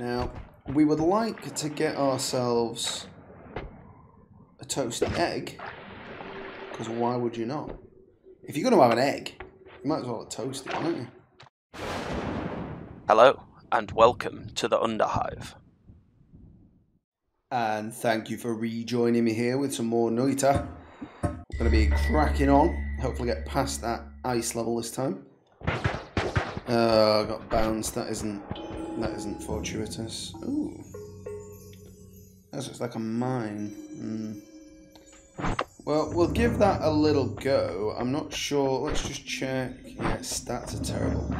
Now, we would like to get ourselves a toasted egg, because why would you not? If you're going to have an egg, you might as well toast it, don't you? Hello, and welcome to the Underhive. And thank you for rejoining me here with some more Noita. We're going to be cracking on. Hopefully get past that ice level this time. Uh, oh, I got bounced. That isn't that isn't fortuitous. Ooh. That looks like a mine. Mm. Well, we'll give that a little go. I'm not sure. Let's just check. Yeah, stats are terrible.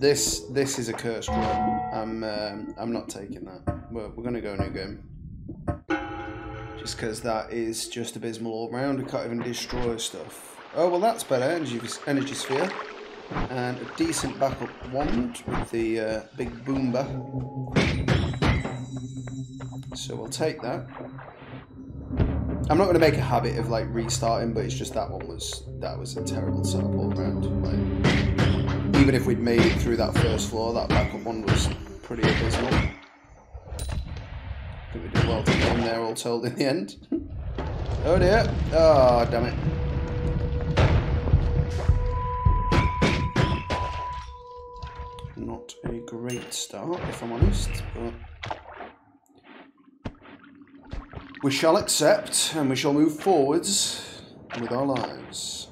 This this is a cursed run. I'm um, I'm not taking that. We're, we're gonna go new game. Just because that is just abysmal all round. We can't even destroy stuff. Oh well, that's better. Energy energy sphere and a decent backup wand with the uh, big boomba. So we'll take that. I'm not going to make a habit of like restarting, but it's just that one was that was a terrible setup all around. Like, even if we'd made it through that first floor, that backup one was pretty abysmal. Think we did well to get there all told in the end. oh dear. Oh, damn it. A great start, if I'm honest, but we shall accept and we shall move forwards with our lives.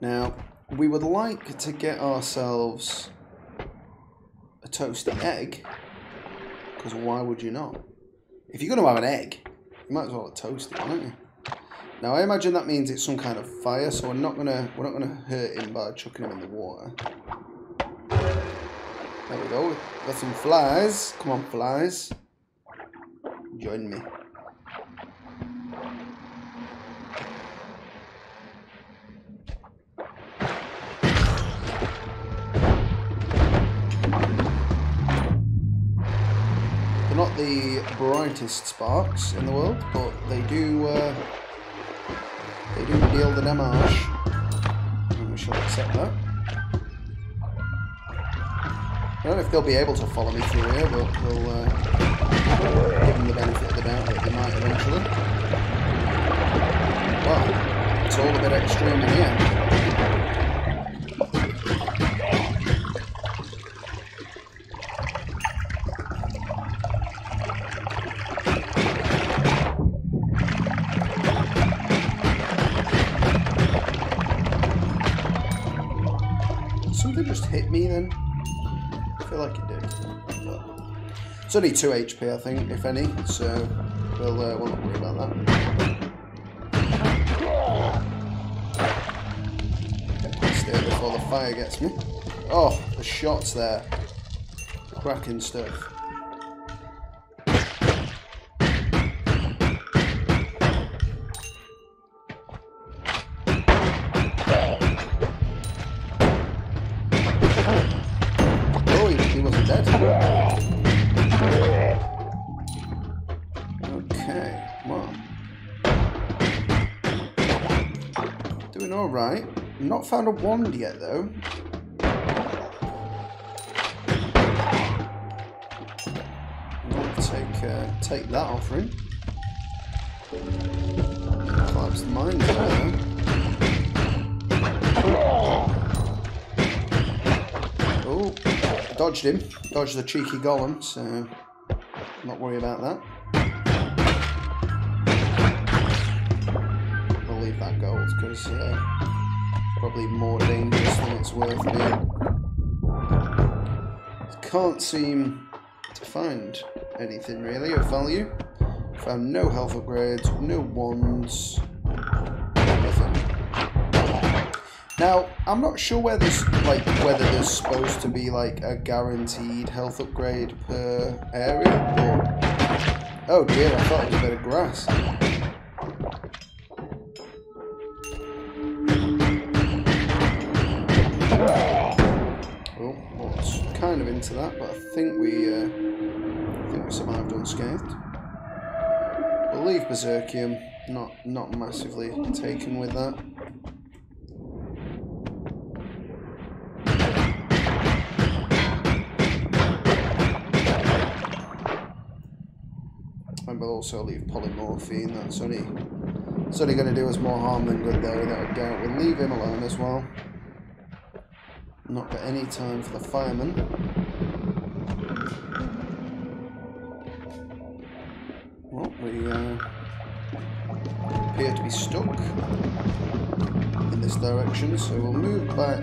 Now, we would like to get ourselves a toasted egg, because why would you not? If you're going to have an egg, you might as well toast it, aren't you? Now I imagine that means it's some kind of fire, so we're not gonna we're not gonna hurt him by chucking him in the water. There we go. Got some flies. Come on, flies. Join me. They're not the brightest sparks in the world, but they do uh, deal the damage. And we shall accept that. I don't know if they'll be able to follow me through here, but we'll uh, give them the benefit of the doubt that they might eventually. Well, it's all a bit extreme in here. Something But it's only 2 HP, I think, if any, so we'll, uh, we'll not worry about that. Get there before the fire gets me. Oh, the shots there. Cracking stuff. Alright. Not found a wand yet, though. I'll take, uh, take that offering. Collapse the mine there. Oh, dodged him. Dodged the cheeky golem, so not worry about that. We'll leave that gold because uh, probably more dangerous than it's worth being. Can't seem to find anything really of value. Found no health upgrades, no wands, nothing. Now, I'm not sure whether there's, like whether there's supposed to be like a guaranteed health upgrade per area, but oh dear, I thought it was a bit of grass. to that, but I think we uh, I think we survived unscathed. We'll leave Berserkium, not not massively taken with that. And we'll also leave polymorphine, that's only it's only gonna do us more harm than good though. without a doubt. We'll leave him alone as well not got any time for the fireman. Appear to be stuck in this direction, so we'll move back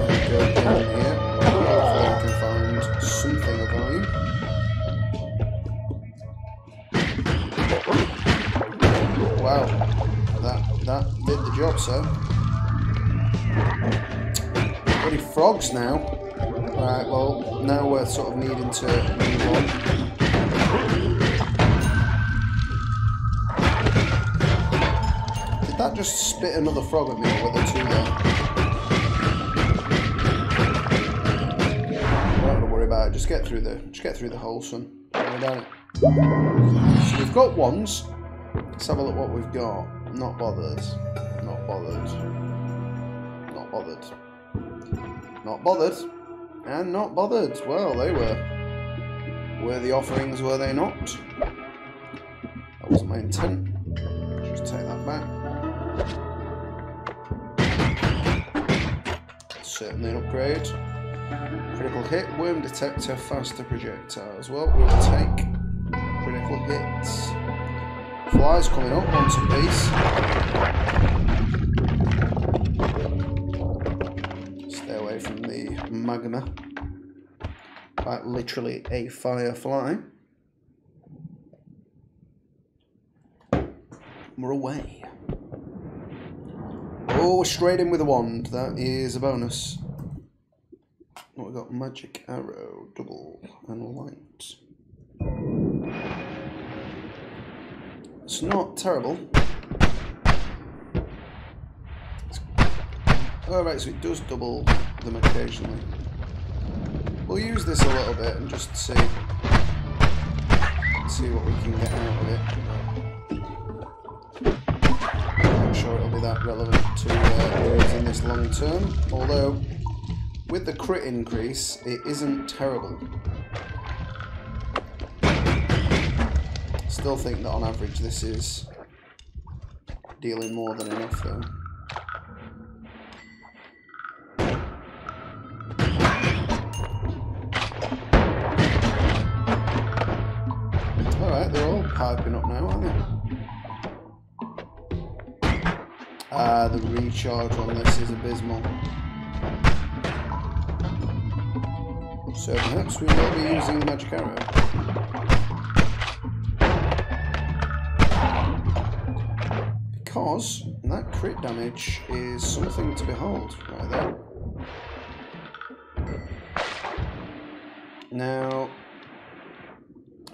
and go down here. Hopefully we can find something of value. Wow, that that did the job, sir. Bloody frogs now. Right, well, now we're sort of needing to move on. That just spit another frog at me, were there two there? Don't to worry about it. Just get through the just get through the hole, son. So we've got ones. Let's have a look what we've got. Not bothered. Not bothered. Not bothered. Not bothered. And not bothered. Well, they were. Were the offerings, were they not? That wasn't my intent. Just take that back. Certainly an upgrade. Critical hit, worm detector, faster projectiles. Well, we'll take critical hits. Flies coming up, once a piece. Stay away from the magma. Quite literally a firefly. We're away. Oh, straight in with a wand. That is a bonus. What we got? Magic arrow, double, and light. It's not terrible. Alright, so it does double them occasionally. We'll use this a little bit and just see see what we can get out of it. Be that relevant to uh, using this long term, although with the crit increase, it isn't terrible. Still think that on average this is dealing more than enough though. Alright, they're all piping up now, aren't they? Ah, the recharge on this is abysmal. So perhaps we will be using magic arrow. Because that crit damage is something to behold right there. Now,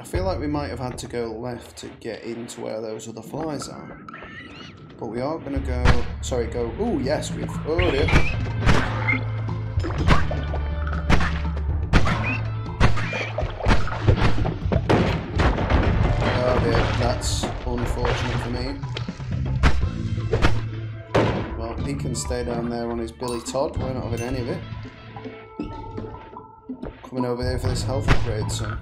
I feel like we might have had to go left to get into where those other flies are. But we are going to go... Sorry, go... Oh, yes, we've... Oh, dear. Oh dear, that's unfortunate for me. Well, he can stay down there on his Billy Todd. We're not having any of it. Coming over there for this health upgrade, so.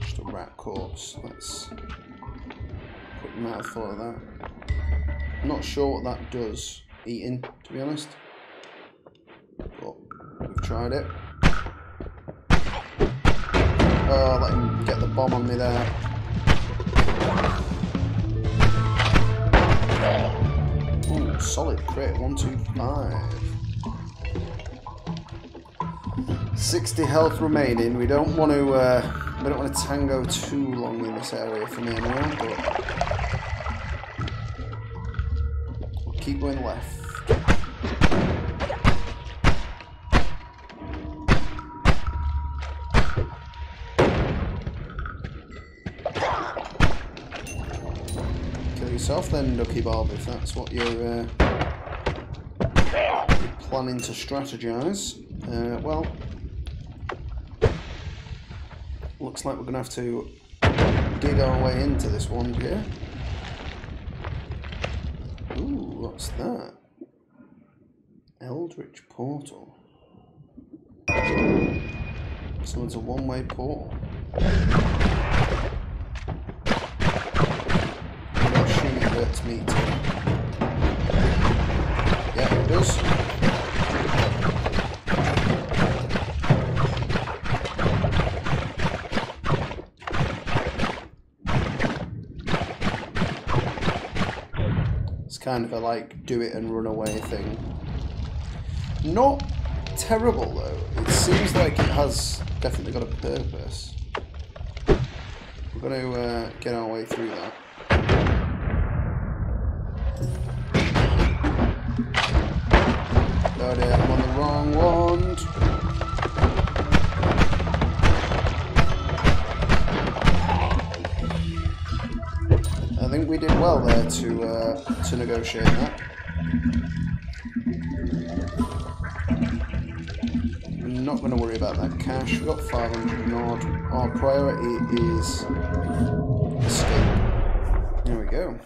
Just a rat corpse. Let's quick mouthful of that. Not sure what that does eating, to be honest. But we've tried it. Oh, let him get the bomb on me there. Ooh, solid crit, one, two, five. 60 health remaining. We don't want to uh, we don't want to tango too long in this area for me now, but we'll keep going left. Kill yourself then, Ducky Bob, if that's what you're, uh, planning to strategize. Uh, well, looks like we're going to have to dig our way into this one here. Ooh, what's that? Eldritch Portal. Someone's a one-way portal. I'm not me too. Kind of a like do it and run away thing. Not terrible though. It seems like it has definitely got a purpose. We're going to uh, get our way through that. Oh dear, I'm on the wrong. Well there to uh, to negotiate that. I'm not going to worry about that cash. We've got 500 and odd. Our priority is escape. There we go.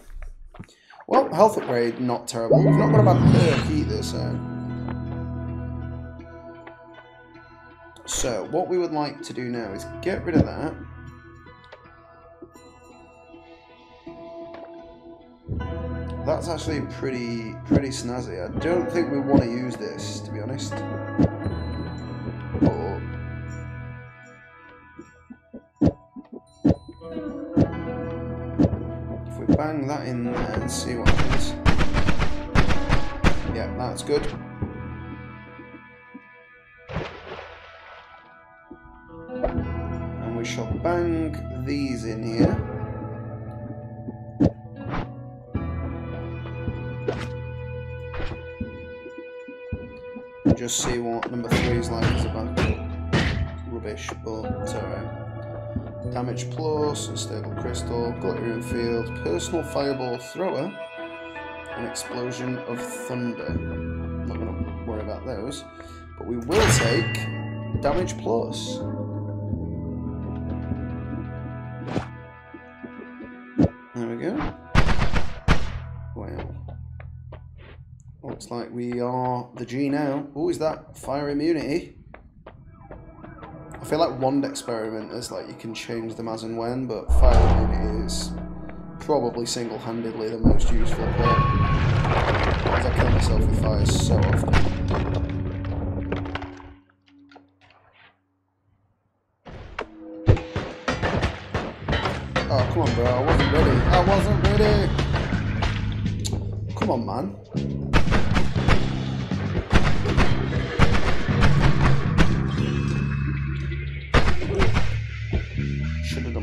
Well, health upgrade, not terrible. We've not got a bad perk either, so... So, what we would like to do now is get rid of that. That's actually pretty pretty snazzy. I don't think we want to use this, to be honest. But if we bang that in there and see what happens. Yeah, that's good. And we shall bang these in here. Just see what number three is like as a backup. Rubbish, but alright. Damage plus, unstable crystal, glittering field, personal fireball thrower, an explosion of thunder. I'm not going to worry about those, but we will take damage plus. There we go. Looks like we are the G now. Oh, is that fire immunity? I feel like wand experimenters, like you can change them as and when, but fire immunity is probably single-handedly the most useful. Because I kill myself with fire so often. Oh, come on, bro. I wasn't ready. I wasn't ready. Come on, man.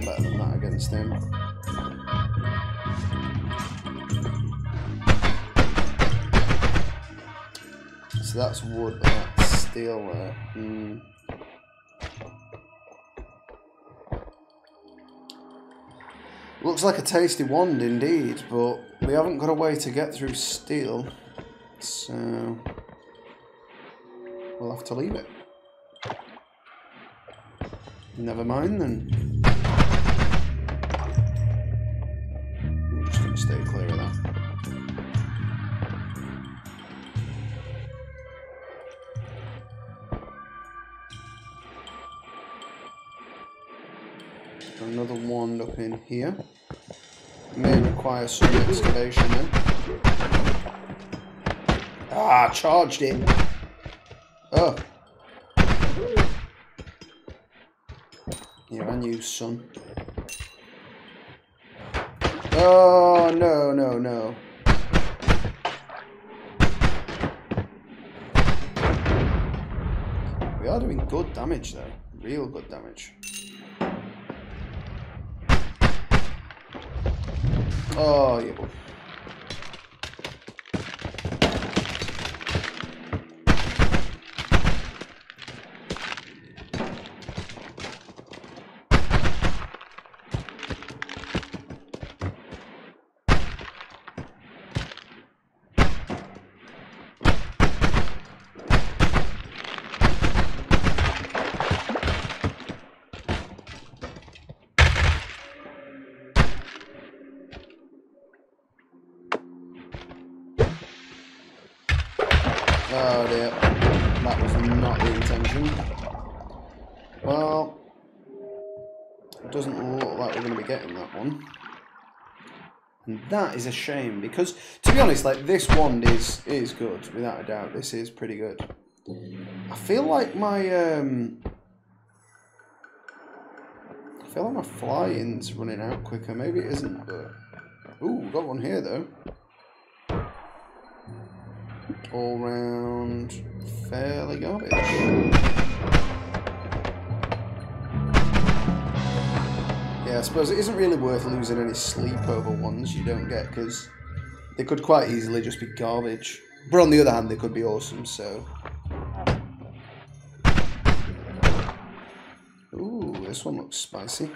Better than that against him. So that's wood, but that's steel there. Hmm. Looks like a tasty wand indeed, but we haven't got a way to get through steel. So we'll have to leave it. Never mind then. Stay clear of that. Another wand up in here. May require some excavation then. Ah, charged it. Oh. Yeah, and you, son. Oh, no, no, no. We are doing good damage, though. Real good damage. Oh, yeah. Oh dear. That was not the intention. Well, it doesn't look like we're going to be getting that one. And that is a shame because, to be honest, like this wand is is good without a doubt. This is pretty good. I feel like my um, I feel like my flying's running out quicker. Maybe it isn't, but ooh, got one here though. All round, fairly garbage. Yeah, I suppose it isn't really worth losing any sleep over ones you don't get because they could quite easily just be garbage. But on the other hand, they could be awesome, so. Ooh, this one looks spicy.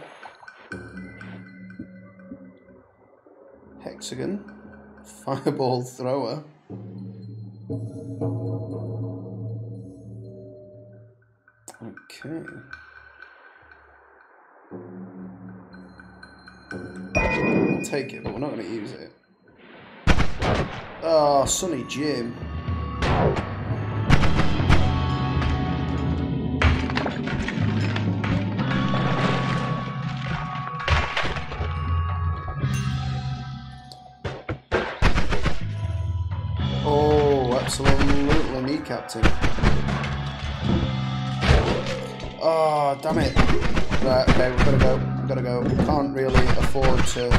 Hexagon. Fireball thrower. Okay. Take it, but we're not going to use it. Ah, oh, Sunny Jim. Him. Oh, ah, damn it. Right, okay, we've got to go. We've got to go. We can't really afford to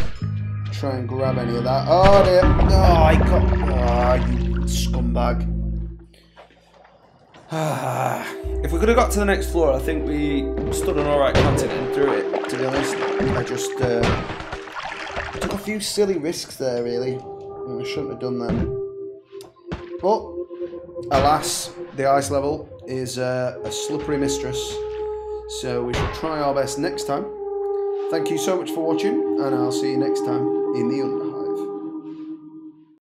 try and grab any of that. Oh, dear. Oh, I got... Oh, you scumbag. if we could have got to the next floor, I think we stood an alright content and through it, to be honest. I just uh, took a few silly risks there, really. I shouldn't have done that. But, alas, the ice level is uh, a slippery mistress. So we shall try our best next time. Thank you so much for watching, and I'll see you next time in the Underhive.